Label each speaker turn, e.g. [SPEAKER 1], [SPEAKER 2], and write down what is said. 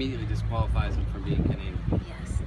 [SPEAKER 1] immediately disqualifies him from being Canadian.
[SPEAKER 2] Yes.